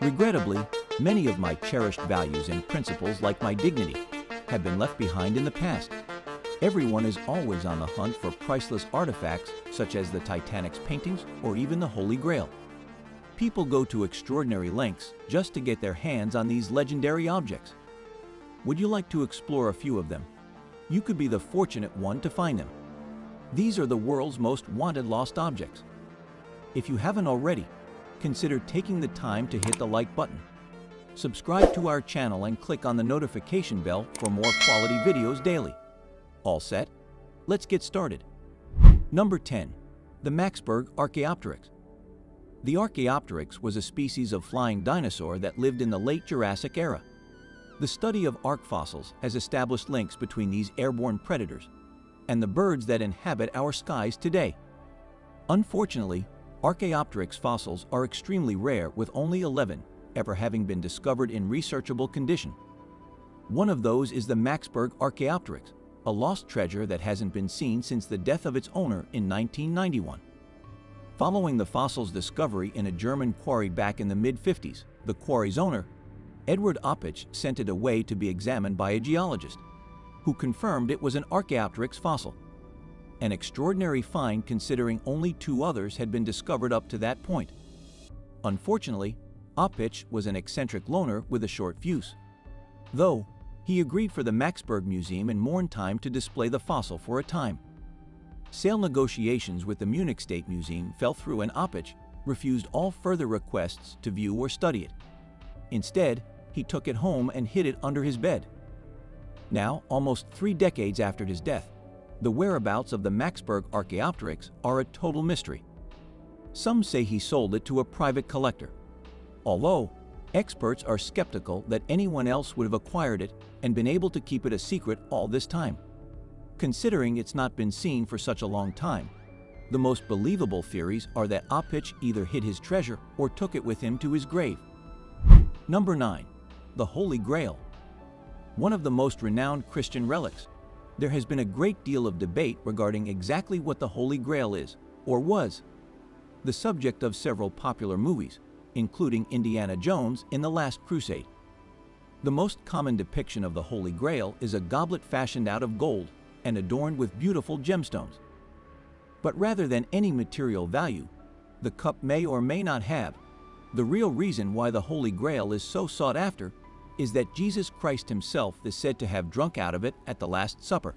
Regrettably, many of my cherished values and principles, like my dignity, have been left behind in the past. Everyone is always on the hunt for priceless artifacts such as the Titanic's paintings or even the Holy Grail. People go to extraordinary lengths just to get their hands on these legendary objects. Would you like to explore a few of them? You could be the fortunate one to find them. These are the world's most wanted lost objects. If you haven't already, consider taking the time to hit the like button. Subscribe to our channel and click on the notification bell for more quality videos daily. All set? Let's get started. Number 10. The Maxberg Archaeopteryx. The Archaeopteryx was a species of flying dinosaur that lived in the late Jurassic era. The study of ark fossils has established links between these airborne predators and the birds that inhabit our skies today. Unfortunately, Archaeopteryx fossils are extremely rare with only 11 ever having been discovered in researchable condition. One of those is the Maxberg Archaeopteryx, a lost treasure that hasn't been seen since the death of its owner in 1991. Following the fossil's discovery in a German quarry back in the mid-50s, the quarry's owner, Edward Opitsch, sent it away to be examined by a geologist, who confirmed it was an Archaeopteryx fossil. An extraordinary find considering only two others had been discovered up to that point. Unfortunately, Opitsch was an eccentric loner with a short fuse. Though, he agreed for the Maxberg Museum in Mornheim to display the fossil for a time. Sale negotiations with the Munich State Museum fell through and Opitsch refused all further requests to view or study it. Instead, he took it home and hid it under his bed. Now, almost three decades after his death, the whereabouts of the Maxberg Archaeopteryx are a total mystery. Some say he sold it to a private collector, although experts are skeptical that anyone else would have acquired it and been able to keep it a secret all this time. Considering it's not been seen for such a long time, the most believable theories are that Opitsch either hid his treasure or took it with him to his grave. Number 9. The Holy Grail One of the most renowned Christian relics. There has been a great deal of debate regarding exactly what the Holy Grail is, or was. The subject of several popular movies, including Indiana Jones in The Last Crusade. The most common depiction of the Holy Grail is a goblet fashioned out of gold and adorned with beautiful gemstones. But rather than any material value, the cup may or may not have, the real reason why the Holy Grail is so sought after is that Jesus Christ himself is said to have drunk out of it at the Last Supper.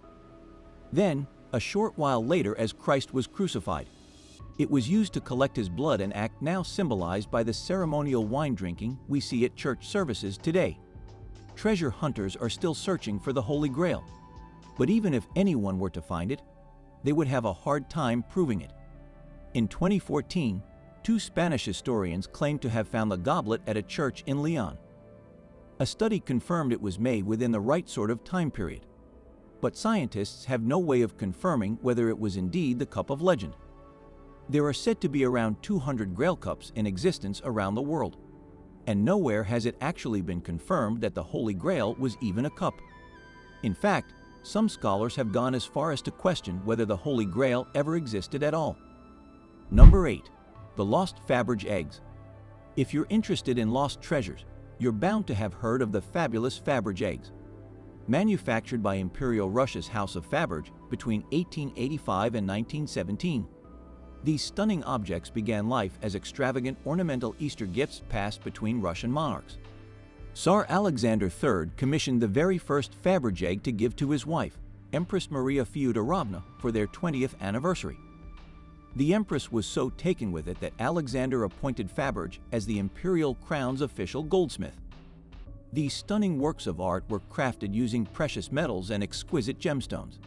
Then, a short while later as Christ was crucified, it was used to collect his blood an act now symbolized by the ceremonial wine drinking we see at church services today. Treasure hunters are still searching for the Holy Grail, but even if anyone were to find it, they would have a hard time proving it. In 2014, two Spanish historians claimed to have found the goblet at a church in Leon. A study confirmed it was made within the right sort of time period, but scientists have no way of confirming whether it was indeed the cup of legend. There are said to be around 200 Grail cups in existence around the world, and nowhere has it actually been confirmed that the Holy Grail was even a cup. In fact, some scholars have gone as far as to question whether the Holy Grail ever existed at all. Number 8. The Lost Faberge Eggs If you're interested in lost treasures, you're bound to have heard of the fabulous Faberge eggs. Manufactured by Imperial Russia's House of Faberge between 1885 and 1917, these stunning objects began life as extravagant ornamental Easter gifts passed between Russian monarchs. Tsar Alexander III commissioned the very first Faberge egg to give to his wife, Empress Maria Feodorovna, for their 20th anniversary. The Empress was so taken with it that Alexander appointed Faberge as the imperial crown's official goldsmith. These stunning works of art were crafted using precious metals and exquisite gemstones.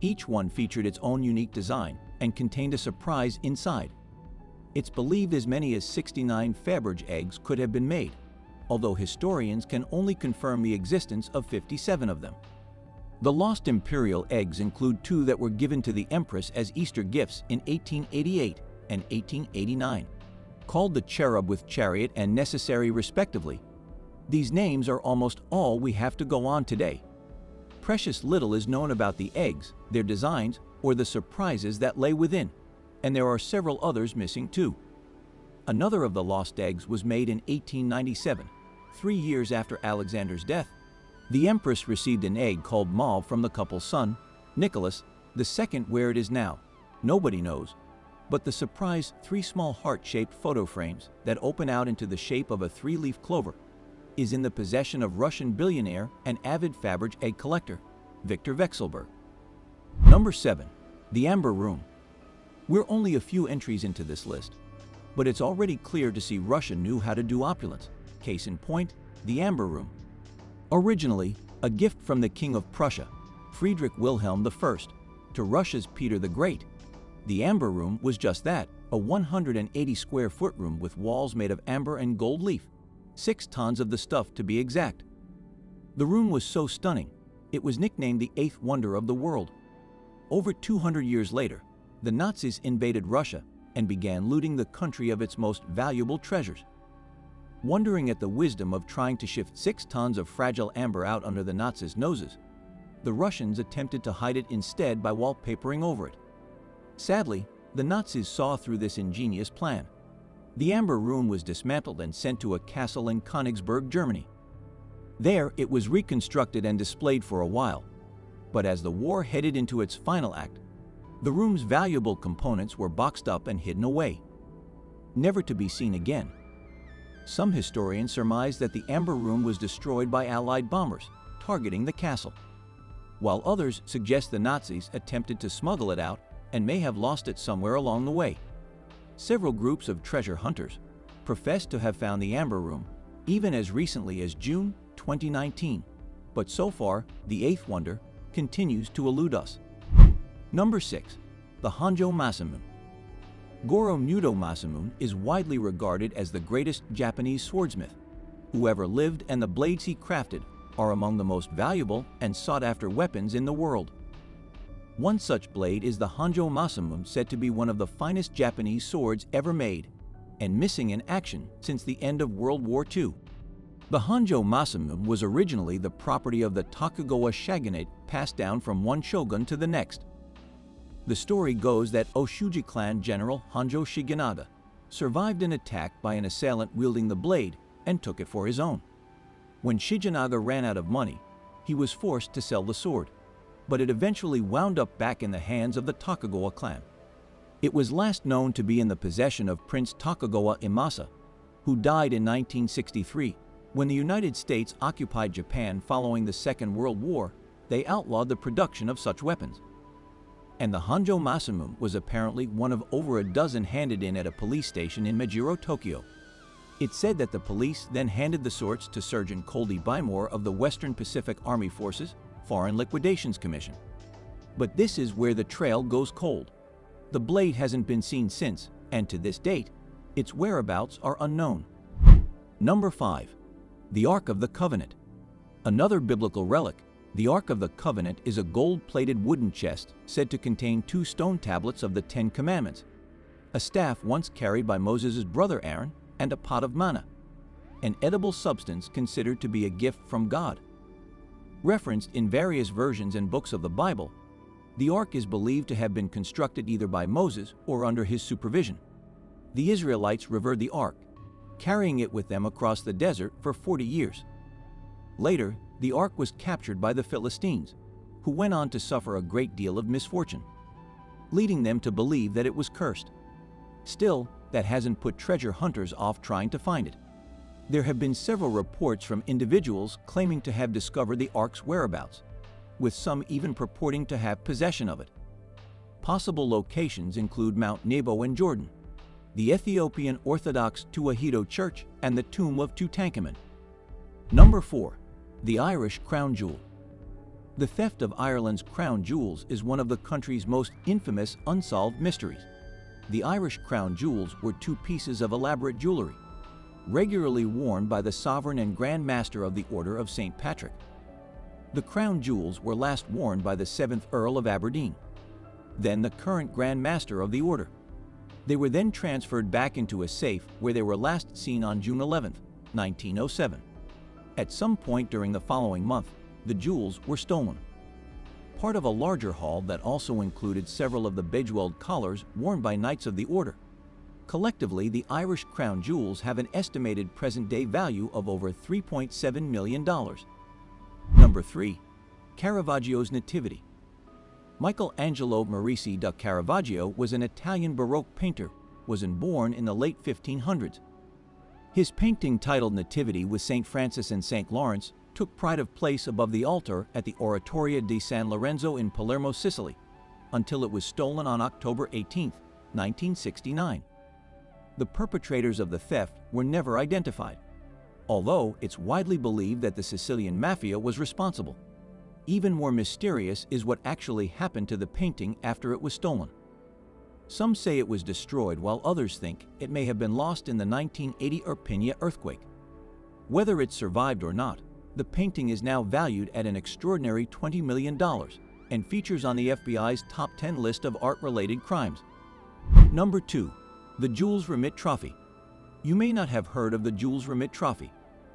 Each one featured its own unique design and contained a surprise inside. It's believed as many as 69 Faberge eggs could have been made, although historians can only confirm the existence of 57 of them. The lost imperial eggs include two that were given to the Empress as Easter gifts in 1888 and 1889. Called the Cherub with Chariot and Necessaire respectively, these names are almost all we have to go on today. Precious little is known about the eggs, their designs, or the surprises that lay within, and there are several others missing too. Another of the lost eggs was made in 1897, three years after Alexander's death. The empress received an egg called Mauve from the couple's son, Nicholas, the second where it is now. Nobody knows. But the surprise three small heart-shaped photo frames that open out into the shape of a three-leaf clover is in the possession of Russian billionaire and avid Faberge egg collector, Victor Vekselberg. Number 7. The Amber Room. We're only a few entries into this list, but it's already clear to see Russia knew how to do opulence. Case in point, the Amber Room. Originally, a gift from the King of Prussia, Friedrich Wilhelm I, to Russia's Peter the Great, the Amber Room was just that, a 180 square foot room with walls made of amber and gold leaf, six tons of the stuff to be exact. The room was so stunning, it was nicknamed the eighth wonder of the world. Over 200 years later, the Nazis invaded Russia and began looting the country of its most valuable treasures. Wondering at the wisdom of trying to shift six tons of fragile amber out under the Nazis' noses, the Russians attempted to hide it instead by wallpapering over it. Sadly, the Nazis saw through this ingenious plan. The Amber Room was dismantled and sent to a castle in Königsberg, Germany. There, it was reconstructed and displayed for a while. But as the war headed into its final act, the room's valuable components were boxed up and hidden away, never to be seen again. Some historians surmise that the Amber Room was destroyed by Allied bombers targeting the castle, while others suggest the Nazis attempted to smuggle it out and may have lost it somewhere along the way. Several groups of treasure hunters profess to have found the Amber Room even as recently as June 2019, but so far, the eighth wonder continues to elude us. Number 6. The Honjo Masamune Goro Muto Masamune is widely regarded as the greatest Japanese swordsmith who ever lived and the blades he crafted are among the most valuable and sought-after weapons in the world. One such blade is the Honjo Masamune said to be one of the finest Japanese swords ever made and missing in action since the end of World War II. The Honjo Masamune was originally the property of the Tokugawa shogunate passed down from one shogun to the next. The story goes that Oshuji clan general Honjo Shigenaga survived an attack by an assailant wielding the blade and took it for his own. When Shigenaga ran out of money, he was forced to sell the sword, but it eventually wound up back in the hands of the Tokugawa clan. It was last known to be in the possession of Prince Tokugawa Iemasa, who died in 1963. When the United States occupied Japan following the Second World War, they outlawed the production of such weapons and the Honjo Masamune was apparently one of over a dozen handed in at a police station in Mejiro, Tokyo. It's said that the police then handed the swords to Surgeon Coldy Bimore of the Western Pacific Army Forces Foreign Liquidations Commission. But this is where the trail goes cold. The blade hasn't been seen since, and to this date, its whereabouts are unknown. Number 5. The Ark of the Covenant. Another biblical relic the Ark of the Covenant is a gold-plated wooden chest said to contain two stone tablets of the Ten Commandments, a staff once carried by Moses' brother Aaron, and a pot of manna, an edible substance considered to be a gift from God. Referenced in various versions and books of the Bible, the ark is believed to have been constructed either by Moses or under his supervision. The Israelites revered the ark, carrying it with them across the desert for 40 years. Later, the ark was captured by the Philistines, who went on to suffer a great deal of misfortune, leading them to believe that it was cursed. Still, that hasn't put treasure hunters off trying to find it. There have been several reports from individuals claiming to have discovered the ark's whereabouts, with some even purporting to have possession of it. Possible locations include Mount Nebo in Jordan, the Ethiopian Orthodox Tewahedo Church, and the tomb of Tutankhamun. Number 4 the Irish Crown Jewel. The theft of Ireland's crown jewels is one of the country's most infamous unsolved mysteries. The Irish crown jewels were two pieces of elaborate jewelry, regularly worn by the sovereign and Grand Master of the Order of St. Patrick. The crown jewels were last worn by the 7th Earl of Aberdeen, then the current Grand Master of the Order. They were then transferred back into a safe where they were last seen on June 11, 1907. At some point during the following month, the jewels were stolen. Part of a larger haul that also included several of the Bejeweled collars worn by Knights of the Order. Collectively, the Irish crown jewels have an estimated present-day value of over $3.7 million. Number 3. Caravaggio's Nativity Michelangelo Merisi da Caravaggio was an Italian Baroque painter, was born in the late 1500s. His painting titled Nativity with St. Francis and St. Lawrence took pride of place above the altar at the Oratorio di San Lorenzo in Palermo, Sicily, until it was stolen on October 18, 1969. The perpetrators of the theft were never identified, although it's widely believed that the Sicilian mafia was responsible. Even more mysterious is what actually happened to the painting after it was stolen. Some say it was destroyed while others think it may have been lost in the 1980 Irpinia earthquake. Whether it survived or not, the painting is now valued at an extraordinary $20 million and features on the FBI's top 10 list of art-related crimes. Number 2. The Jules Rimet Trophy. You may not have heard of the Jules Rimet Trophy,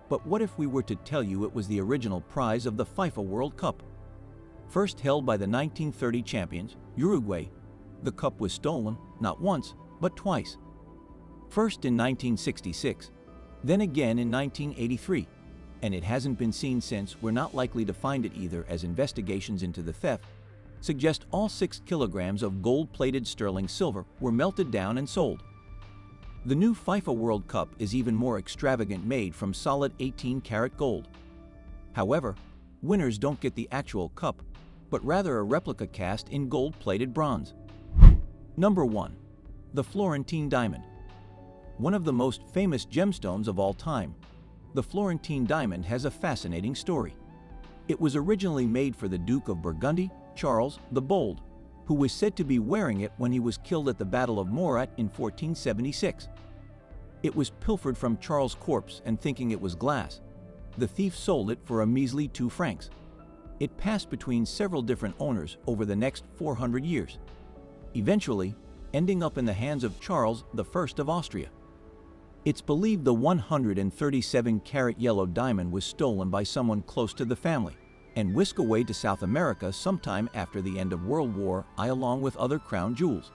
but what if we were to tell you it was the original prize of the FIFA World Cup? First held by the 1930 champions, Uruguay, the cup was stolen not once, but twice. First in 1966, then again in 1983, and it hasn't been seen since we're not likely to find it either as investigations into the theft suggest all 6 kilograms of gold-plated sterling silver were melted down and sold. The new FIFA World Cup is even more extravagant made from solid 18 karat gold. However, winners don't get the actual cup, but rather a replica cast in gold-plated bronze. Number 1. The Florentine Diamond One of the most famous gemstones of all time, the Florentine Diamond has a fascinating story. It was originally made for the Duke of Burgundy, Charles the Bold, who was said to be wearing it when he was killed at the Battle of Morat in 1476. It was pilfered from Charles' corpse and thinking it was glass. The thief sold it for a measly two francs. It passed between several different owners over the next 400 years, eventually ending up in the hands of Charles I of Austria. It's believed the 137 carat yellow diamond was stolen by someone close to the family and whisk away to South America sometime after the end of World War I along with other crown jewels.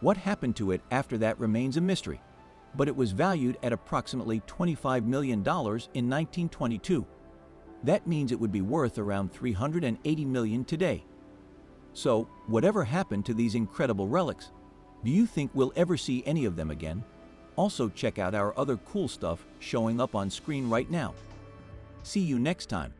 What happened to it after that remains a mystery, but it was valued at approximately $25 million in 1922. That means it would be worth around $380 million today. So, whatever happened to these incredible relics? Do you think we'll ever see any of them again? Also check out our other cool stuff showing up on screen right now. See you next time.